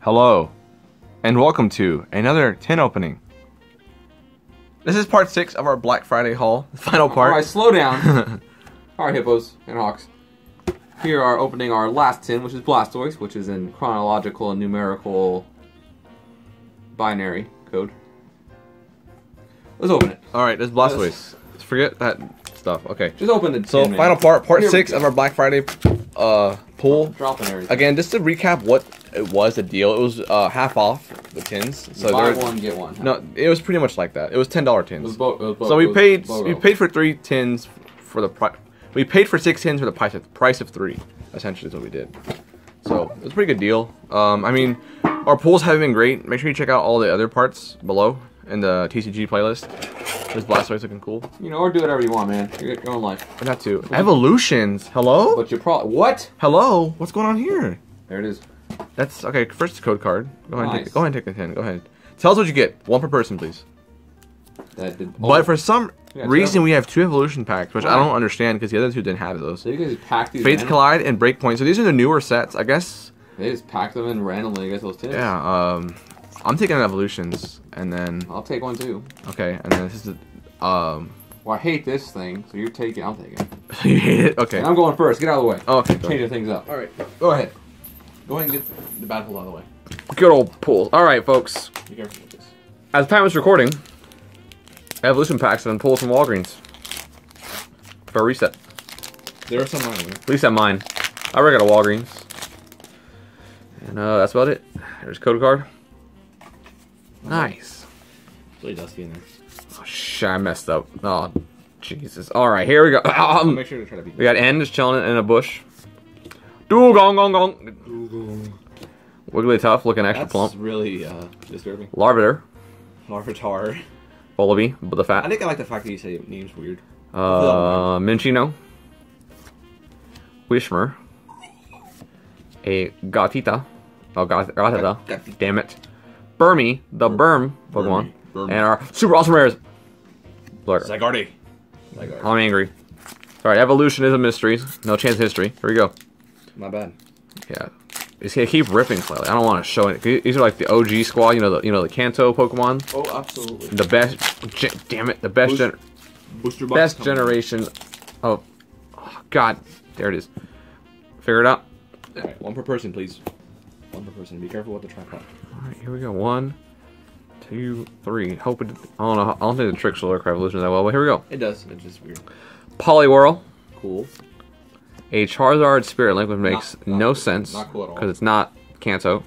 Hello, and welcome to another tin opening. This is part six of our Black Friday haul, the final part. Alright, slow down. Alright, hippos and hawks. Here are opening our last tin, which is Blastoise, which is in chronological and numerical binary code. Let's open it. All right, this is Blastoise. Forget that stuff. Okay. Just open the tin. So man. final part, part Here six of our Black Friday uh, pool. Dropping everything. Again, just to recap what it was, a deal. It was uh, half off the tins. So Buy one, get one. no, it was pretty much like that. It was ten dollar tins. bo- it was bo- So we paid we paid for three tins for the price. We paid for six tins for the price of price of three. Essentially, is what we did. So it was a pretty good deal. Um, I mean, our pools haven't been great. Make sure you check out all the other parts below in the TCG playlist. This Blastoise looking cool. You know, or do whatever you want, man. You get your own life. And that too. Evolutions. Hello. But you probably what? Hello. What's going on here? There it is. That's okay. First code card. Go ahead. And Nice. take, go ahead and take the tin. Go ahead. Tell us what you get. One per person, please. That did. But for some Yeah, reason, we have two evolution packs, which I don't understand because the other two didn't have those. so you guys packed these. Fates Collide and Breakpoint. So these are the newer sets, I guess. They just packed them in randomly. I guess those tins. Yeah. Um, I'm taking evolutions, and then I'll take one too. okay, and then this is the, um. Well, I hate this thing, so you're taking. I'm taking. you hate it? Okay. And I'm going first. Get out of the way. Oh, okay. Changing things up. All right. Go ahead. Go ahead and get the bad pull out of the way. Good old pulls. All right, folks. Be careful with this. As the time is recording, evolution packs have been pulled from Walgreens for a reset. There are some mine. At least at mine. I work at a Walgreens. And uh, that's about it. There's code card. Nice. It's really dusty in there. Oh, shit, I messed up. Oh, Jesus. All right, here we go. Um, Make sure to try to be. we got N just chilling in a bush. Doo gong gong gong. Wigglytuff looking extra That's plump. really uh, disturbing. Larvitar. Larvitar. Bullaby, but the fat. I think I like the fact that you say names weird. Uh, Minccino. Whismur. A Gatita. Oh, Gat- Gatita. Gatita. Damn it. Burmy, the Burm Pokemon. Burmy. And our super awesome rares. Look, Zygarde. Zygarde. I'm angry. Alright, evolution is a mystery. No chance of history. Here we go. Not bad. Yeah. It's gonna keep ripping slightly. I don't want to show it. These are like the OG squad, you know, the you know the Kanto Pokemon. Oh, absolutely. The best. Ge- damn it, the best. Boost- Gen- Booster box. best coming. generation of oh, god there it is figure it out All right, one per person, please. One per person. Be careful with the tripod. all right here we go one two three hope it i don't know i don't think the tricks will work for evolution that well but here we go It does. It's just weird. poliwhirl Cool. A charizard spirit link which makes Not- not no cool. sense Not cool at all. because it's not kanto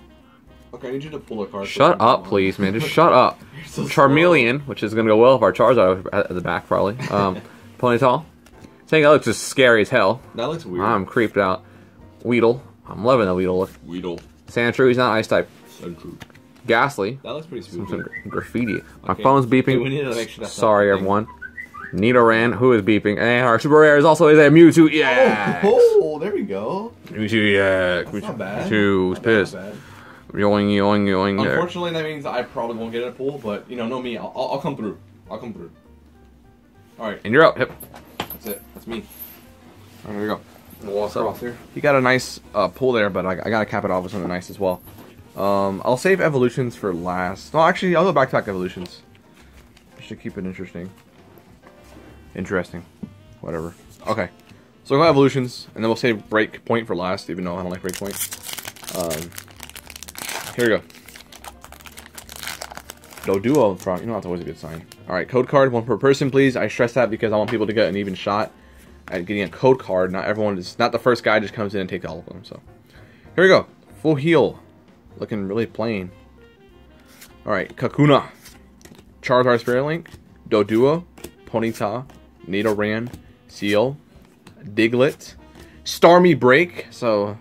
Okay, I need you to pull a card. shut up please man just shut up so charmeleon which is gonna go well if our charizard at the back probably um ponyta saying that looks just scary as hell. That looks weird. i'm creeped out weedle i'm loving the weedle look Weedle. sandshrew he's not ice type true. gastly That looks pretty Some, spooky. some graffiti. My Okay. phone's beeping. we need to make sure Sorry, everyone. Nidoran, who is beeping, and our super rare is also is a Mewtwo. Yeah. Oh, there we go. Mewtwo, yeah. That's not bad. Mewtwo's Not pissed. bad. Yoing, yoing, yoing. There. Unfortunately, that means I probably won't get in a pool, but you know, know me, I'll, I'll, come through. I'll come through. All right, And you're out. Yep. that's it. That's me. There we go. Walk So- across here. He got a nice uh, pull there, but I, I gotta cap it off with something nice as well. Um, I'll save evolutions for last. No, actually, I'll go back to back evolutions. Should keep it interesting. Interesting. Whatever. Okay. So we'll go evolutions, and then we'll save break point for last, even though I don't like break point. Um, here we go. In front. You know that's always a good sign. All right, code card, one per person, please. I stress that because I want people to get an even shot at getting a code card. Not everyone is not the first guy just comes in and takes all of them. So here we go. Full heal, looking really plain. All right, Kakuna, Charizard Spirit Link, Doduo, Ponyta, Nidoran, Seel, Diglett, Starmie Break. So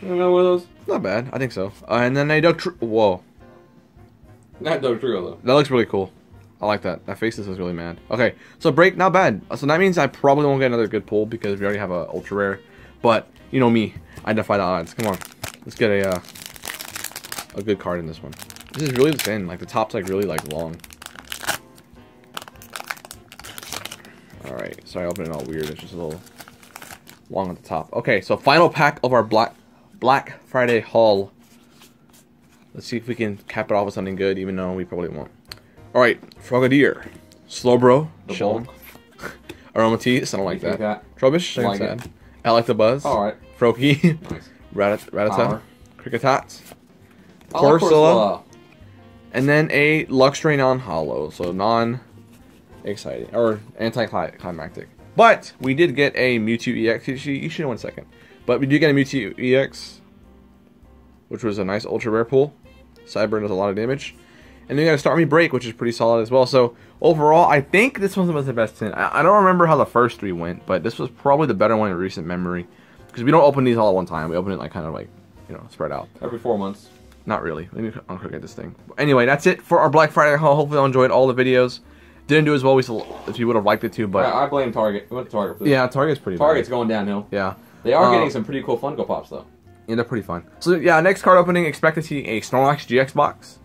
You know one of those? not bad. I think so. Uh, and then a Duck. Whoa. Not Trio though. That looks really cool. I like that. That face is really mad. Okay, so break, not bad. So that means I probably won't get another good pull because we already have a ultra rare. But you know me, I defy the odds. Come on, let's get a uh, a good card in this one. This is really thin. Like the top's like really like long. Sorry, I opened it all weird. It's just a little long at the top. Okay, so final pack of our black Black Friday haul. Let's see if we can cap it off with something good, even though we probably won't. All right, Frogadier, Slowbro, The Chillin. Aromatisse, I don't like think that. Trubbish, Like like it. I like the buzz. All right. Froakie, Nice. Ratat- Rattata. Cricketats, I like Corsola. and then a Luxray non-holo, so non-exciting or anticlimactic. But we did get a Mewtwo EX. You should, you should know in a second. But we did get a Mewtwo EX, which was a nice ultra rare pull. Cyber does a lot of damage. And then we got a Starmie Break, which is pretty solid as well. So overall, I think this one was the best 10. I, I don't remember how the first three went, but this was probably the better one in recent memory. Because we don't open these all at one time. We open it like kind of like, you know, spread out. Every four months. Not really. Let me at this thing. Anyway, that's it for our Black Friday haul. Hopefully, you enjoyed all the videos. Didn't do as well as we would have liked it to, but I, I blame Target. We went to Target for this. yeah, Target's pretty. bad. Target's going downhill. Yeah, They are Uh, getting some pretty cool Funko Pops though. yeah, they're pretty fun. So yeah, next card opening. Expect to see a Snorlax GX box.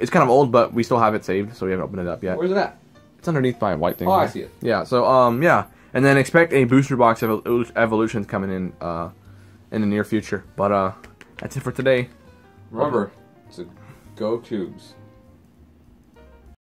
It's kind of old, but we still have it saved, so we haven't opened it up yet. Where's it at? It's underneath by a white thing. Oh, I see it. Yeah. So um yeah, and then expect a booster box of Evol- evolutions coming in uh in the near future. But uh that's it for today. Remember to go tubes.